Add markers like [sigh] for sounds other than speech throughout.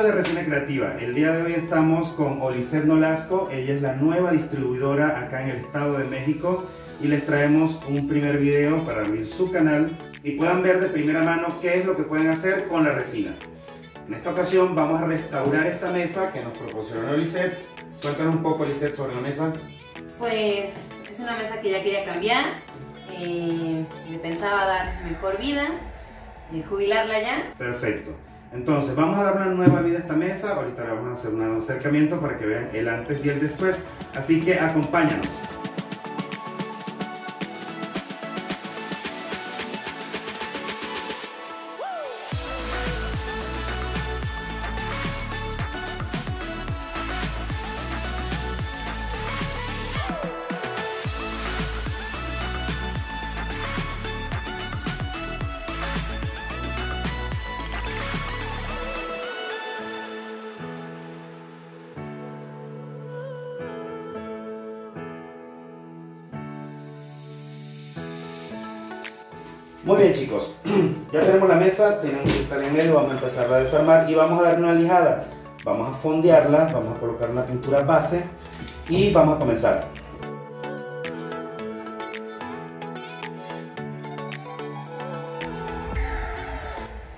amigos de Resina Creativa, el día de hoy estamos con Olicet Nolasco, ella es la nueva distribuidora acá en el Estado de México y les traemos un primer video para abrir su canal y puedan ver de primera mano qué es lo que pueden hacer con la resina. En esta ocasión vamos a restaurar esta mesa que nos proporcionó Olicet. Cuéntanos un poco Olicet sobre la mesa. Pues es una mesa que ya quería cambiar, eh, me pensaba dar mejor vida, y jubilarla ya. Perfecto. Entonces, vamos a dar una nueva vida a esta mesa. Ahorita le vamos a hacer un acercamiento para que vean el antes y el después. Así que acompáñanos. Bien chicos, [clears throat] ya tenemos la mesa, tenemos el cristal en medio, vamos a empezar a desarmar y vamos a darle una lijada. Vamos a fondearla, vamos a colocar una pintura base y vamos a comenzar.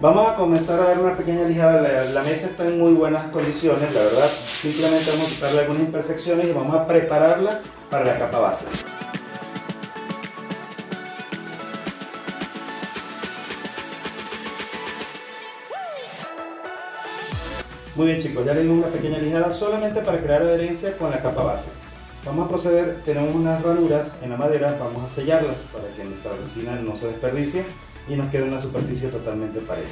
Vamos a comenzar a dar una pequeña lijada, la, mesa está en muy buenas condiciones, la verdad, simplemente vamos a quitarle algunas imperfecciones y vamos a prepararla para la capa base. Muy bien chicos, ya le dimos una pequeña lijada solamente para crear adherencia con la capa base. Vamos a proceder, tenemos unas ranuras en la madera, vamos a sellarlas para que nuestra resina no se desperdicie y nos quede una superficie totalmente pareja.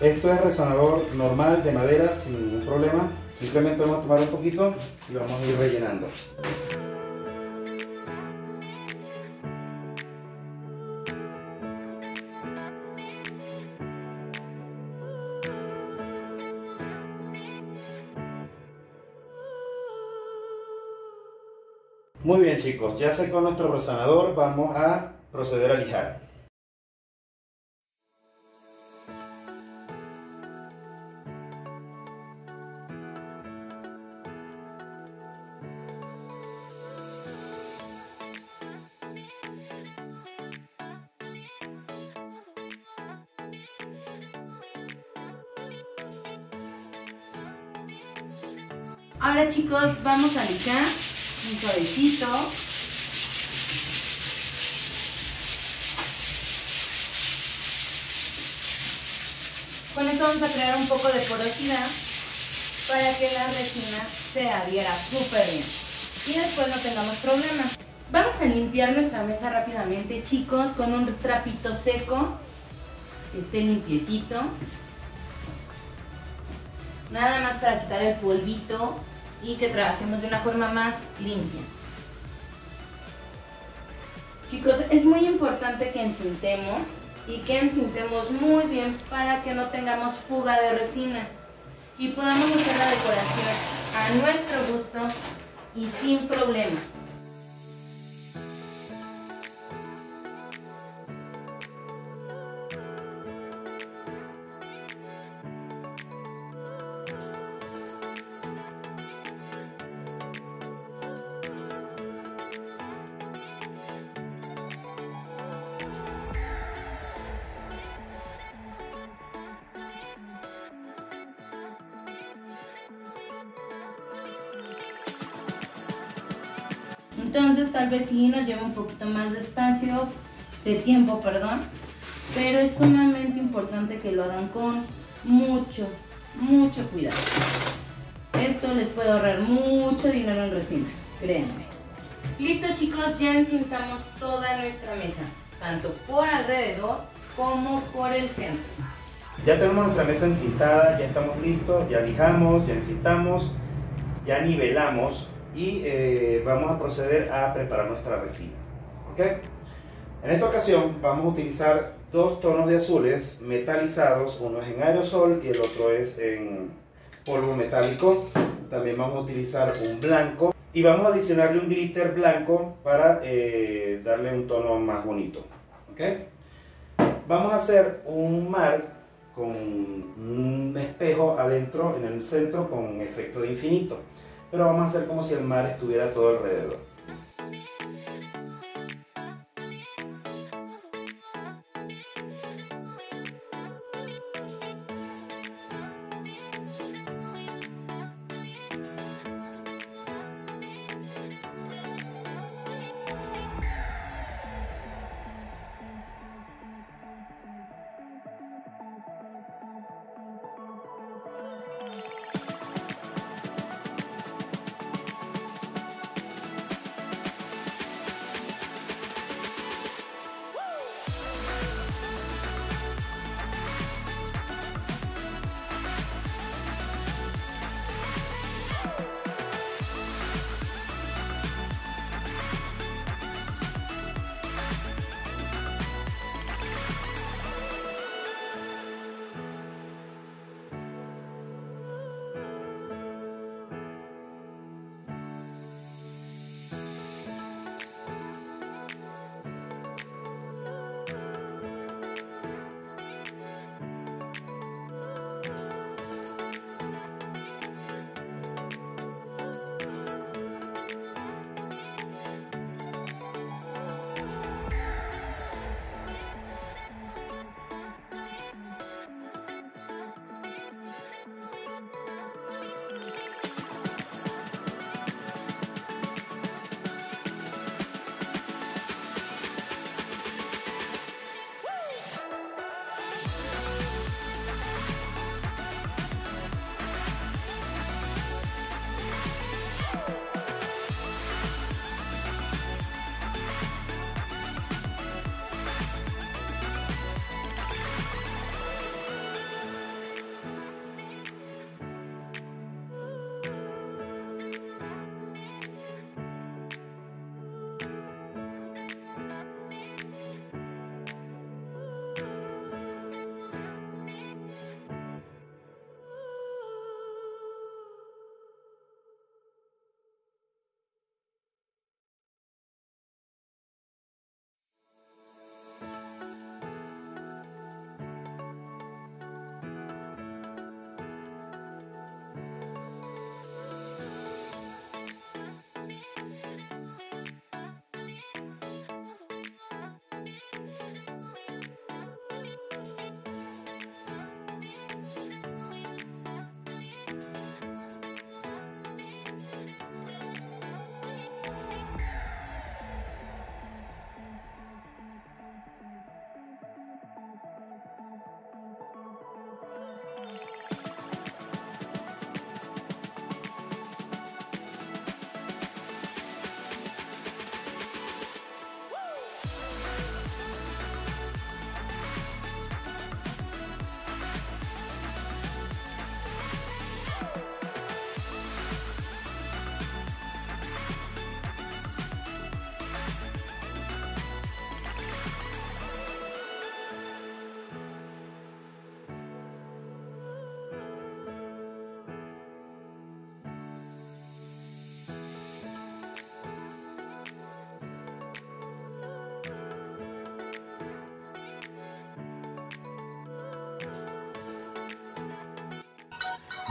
Esto es resanador normal de madera sin ningún problema, simplemente vamos a tomar un poquito y vamos a ir rellenando. Chicos, ya secó nuestro resanador, vamos a proceder a lijar. Ahora chicos, vamos a lijar suavecito. Con esto vamos a crear un poco de porosidad para que la resina se adhiera súper bien y después no tengamos problemas. Vamos a limpiar nuestra mesa rápidamente chicos con un trapito seco que esté limpiecito. Nada más para quitar el polvito y que trabajemos de una forma más limpia. Chicos, es muy importante que encintemos y que encintemos muy bien para que no tengamos fuga de resina y podamos hacer la decoración a nuestro gusto y sin problemas. Entonces tal vez sí nos lleva un poquito más de espacio, de tiempo, perdón, pero es sumamente importante que lo hagan con mucho, mucho cuidado. Esto les puede ahorrar mucho dinero en resina, créanme. Listo chicos, ya encintamos toda nuestra mesa, tanto por alrededor como por el centro. Ya tenemos nuestra mesa encintada, ya estamos listos, ya lijamos, ya encintamos, ya nivelamos y eh, vamos a proceder a preparar nuestra resina. ¿okay? En esta ocasión vamos a utilizar dos tonos de azules metalizados, uno es en aerosol y el otro es en polvo metálico. También vamos a utilizar un blanco y vamos a adicionarle un glitter blanco para eh, darle un tono más bonito. ¿okay? Vamos a hacer un mar con un espejo adentro en el centro con efecto de infinito. Pero vamos a hacer como si el mar estuviera todo alrededor.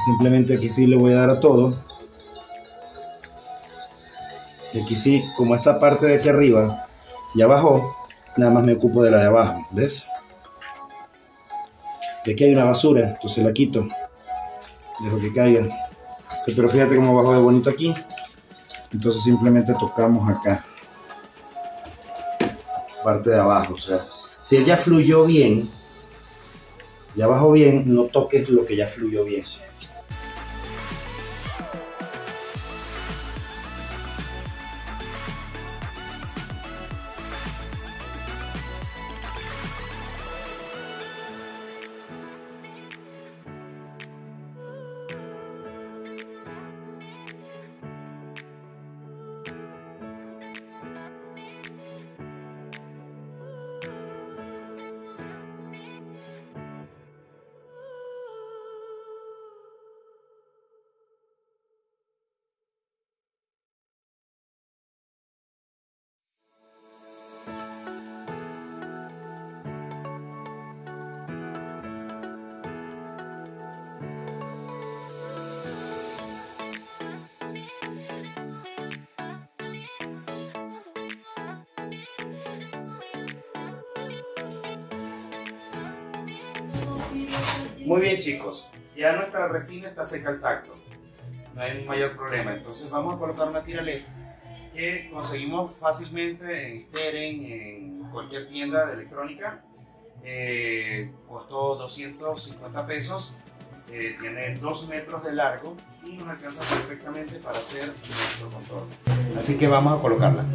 Simplemente aquí sí le voy a dar a todo. Y aquí sí, como esta parte de aquí arriba ya bajó, nada más me ocupo de la de abajo, ¿ves? Y aquí hay una basura, entonces la quito. Dejo que caiga. Pero fíjate cómo bajó de bonito aquí. Entonces simplemente tocamos acá. Parte de abajo, o sea, si él ya fluyó bien, ya bajó bien, no toques lo que ya fluyó bien. Muy bien chicos, ya nuestra resina está seca al tacto, no hay mayor problema. Entonces vamos a colocar una tira LED que conseguimos fácilmente en Steren, en cualquier tienda de electrónica. Eh, costó 250 pesos, eh, tiene 2 metros de largo y nos alcanza perfectamente para hacer nuestro contorno. Así que vamos a colocarla.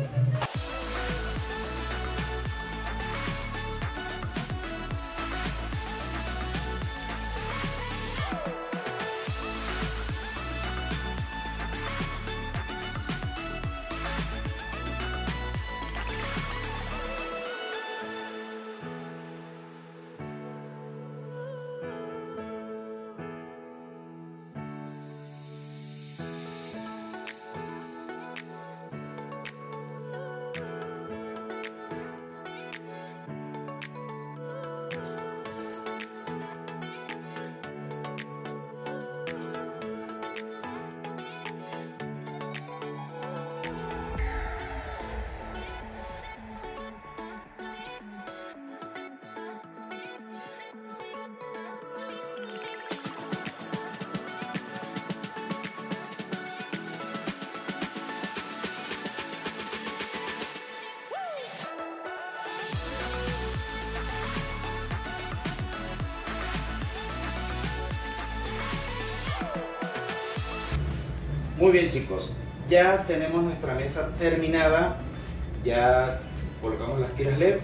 Muy bien chicos, ya tenemos nuestra mesa terminada, ya colocamos las tiras LED.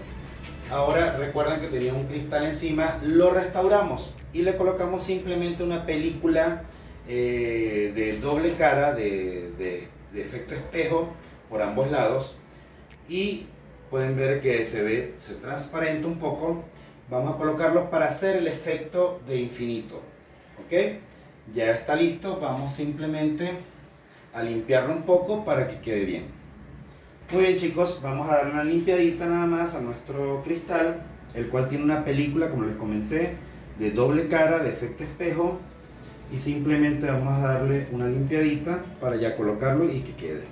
Ahora recuerden que tenía un cristal encima, lo restauramos y le colocamos simplemente una película eh, de doble cara de, de, de efecto espejo por ambos lados y pueden ver que se ve, se transparenta un poco. Vamos a colocarlo para hacer el efecto de infinito. ¿Ok? Ya está listo, vamos simplemente a limpiarlo un poco para que quede bien. Muy bien chicos, vamos a darle una limpiadita nada más a nuestro cristal, el cual tiene una película, como les comenté, de doble cara, de efecto espejo, y simplemente vamos a darle una limpiadita para ya colocarlo y que quede.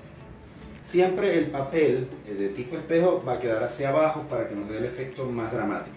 Siempre el papel de tipo espejo va a quedar hacia abajo para que nos dé el efecto más dramático.